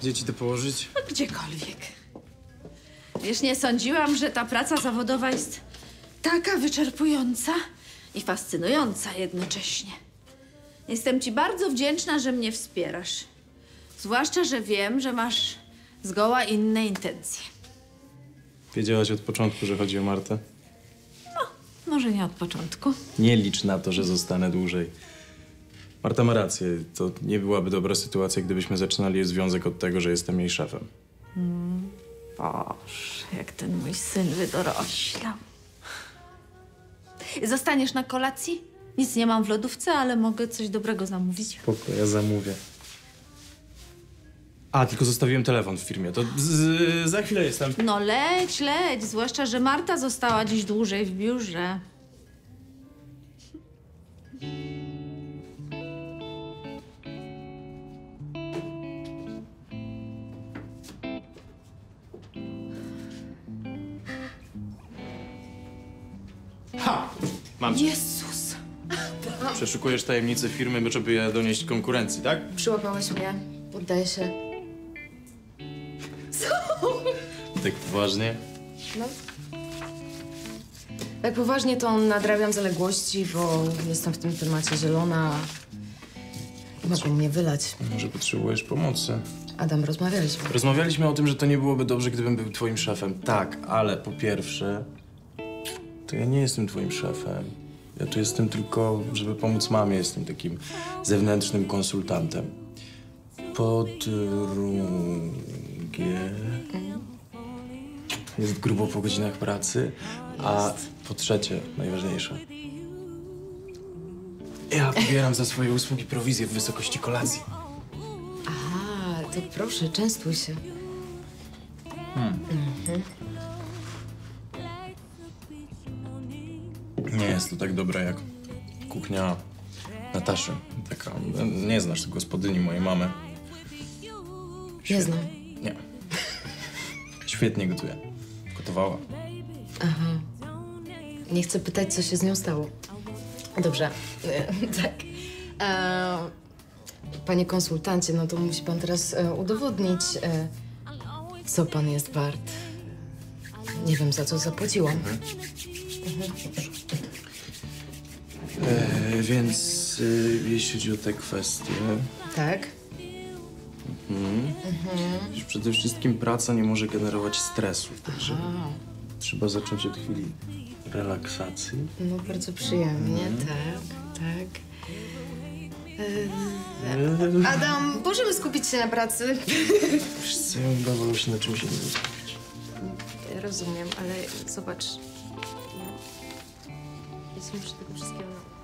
Gdzie ci to położyć? No, gdziekolwiek. Wiesz, nie sądziłam, że ta praca zawodowa jest taka wyczerpująca i fascynująca jednocześnie. Jestem ci bardzo wdzięczna, że mnie wspierasz. Zwłaszcza, że wiem, że masz zgoła inne intencje. Wiedziałaś od początku, że chodzi o Martę? Może nie od początku. Nie licz na to, że zostanę dłużej. Marta ma rację. To nie byłaby dobra sytuacja, gdybyśmy zaczynali związek od tego, że jestem jej szefem. Boże, jak ten mój syn wydoroślał. Zostaniesz na kolacji? Nic nie mam w lodówce, ale mogę coś dobrego zamówić. Spoko, ja zamówię. A, tylko zostawiłem telefon w firmie. To z, z, za chwilę jestem. No leć, leć, zwłaszcza, że Marta została dziś dłużej w biurze. Mam cię. Jezus! Przeszukujesz tajemnice firmy, żeby je donieść konkurencji, tak? Przyłapałeś mnie. Poddaję się. Tak poważnie? No. Tak poważnie to nadrabiam zaległości, bo jestem w tym temacie zielona. Mogą mnie wylać. Może potrzebujesz pomocy. Adam, rozmawialiśmy. Rozmawialiśmy o tym, że to nie byłoby dobrze, gdybym był twoim szefem. Tak, ale po pierwsze, to ja nie jestem twoim szefem. Ja tu jestem tylko, żeby pomóc mamie. Jestem takim zewnętrznym konsultantem. Po drugie, jest grubo po godzinach pracy. A po trzecie, najważniejsze, ja pobieram za swoje usługi prowizję w wysokości kolacji. A, to proszę, częstuj się. Nie jest to tak dobre jak kuchnia Nataszy. Taka, nie znasz gospodyni mojej mamy. Nie znam. Nie. Świetnie gotuje. Gotowała. Nie chcę pytać, co się z nią stało. Dobrze, tak. E, panie konsultancie, no to musi pan teraz e, udowodnić, e, co pan jest wart. Nie wiem, za co zapłaciłam. E, więc y, jeśli chodzi o te kwestie, Tak? wiesz, przede wszystkim praca nie może generować stresu. Także trzeba zacząć od chwili relaksacji. No bardzo przyjemnie, tak, tak. E, Adam, możemy skupić się na pracy? Co, ja bym się na czymś innym. Rozumiem, ale zobacz. Ja, ja się muszę tego wszystkiego nauczyć.